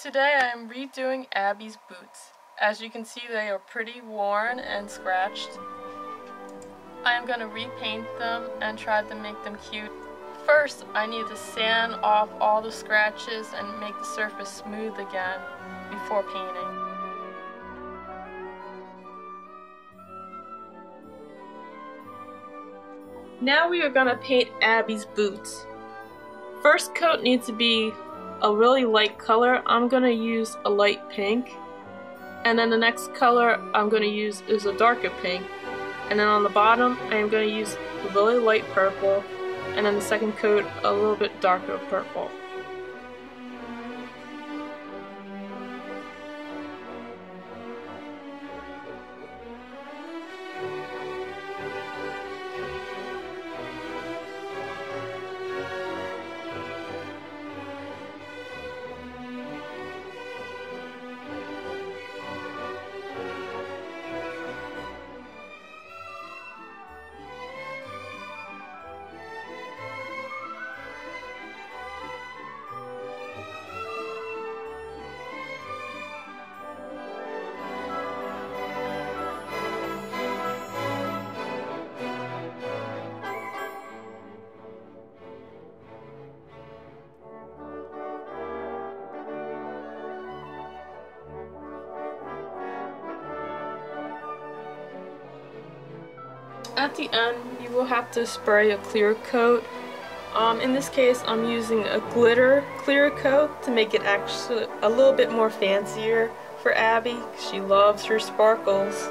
Today I am redoing Abbie's boots. As you can see they are pretty worn and scratched. I am going to repaint them and try to make them cute. First I need to sand off all the scratches and make the surface smooth again before painting. Now we are going to paint Abbie's boots. First coat needs to be a really light color, I'm going to use a light pink. And then the next color I'm going to use is a darker pink. And then on the bottom, I am going to use a really light purple. And then the second coat, a little bit darker purple. At the end, you will have to spray a clear coat. Um, in this case, I'm using a glitter clear coat to make it actually a little bit more fancier for Abbie. She loves her sparkles.